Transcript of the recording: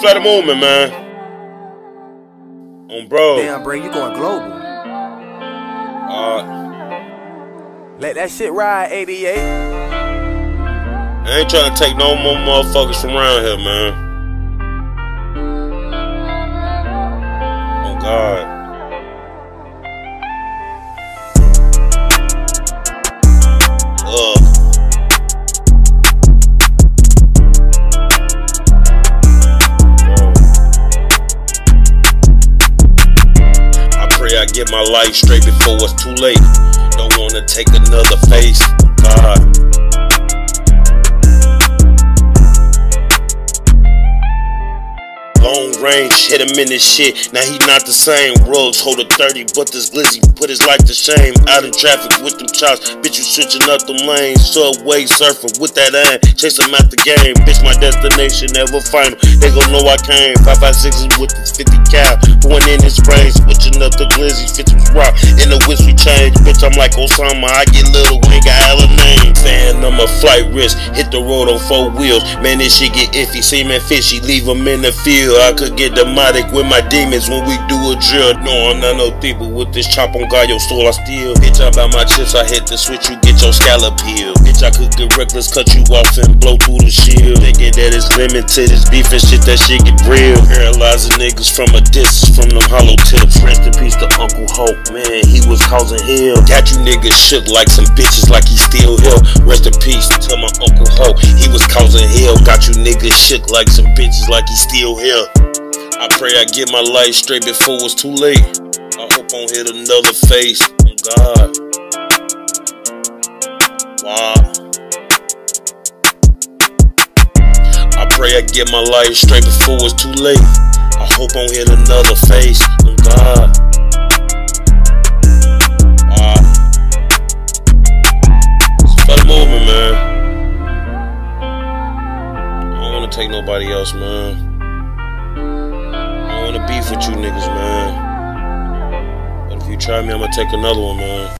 Flat the movement, man. On bro. Damn, bro, you going global. Uh, Let that shit ride, 88. I ain't trying to take no more motherfuckers from around here, man. Oh God. Pray I get my life straight before it's too late. Don't wanna take another face. God. Long range, hit him in this shit. Now he not the same. Rugs hold a 30, but this glizzy put his life to shame. Out in traffic with them chops, bitch, you switching up them lanes. Subway surfing with that aim, chase him out the game. Bitch, my destination never final. They gon' know I came. 556 with this 50 cal, going in his brain, switching up the glizzy, fit some rock. In the whisk we change, bitch, I'm like Osama. I get little, ain't got hella name. Fan number flight risk, hit the road on four wheels. Man, this shit get iffy, seeming fishy, leave him in the field. I could get demonic with my demons when we do a drill. No, I'm not no thief, but with this chop on God, your soul I steal. Bitch, I buy my chips, I hit the switch, you get your scallop healed. Bitch, I could get reckless, cut you off and blow through the shield. Thinking that it's limited, it's beef and shit, that shit get real. Paralyzing niggas from a distance, from them hollow tips. Rest in peace to Uncle Hope, man, he was causing hell. Got you niggas shook like some bitches, like he still here. Rest in peace to my Uncle Hope, he was causing hell. Got you niggas shook like some bitches, like he still here. I pray I get my life straight before it's too late. I hope I don't hit another face. Oh God. Wow. I pray I get my life straight before it's too late. I hope I don't hit another face. Oh God. Man. I don't wanna take nobody else, man. Wanna beef with you niggas, man. But if you try me, I'm gonna take another one, man.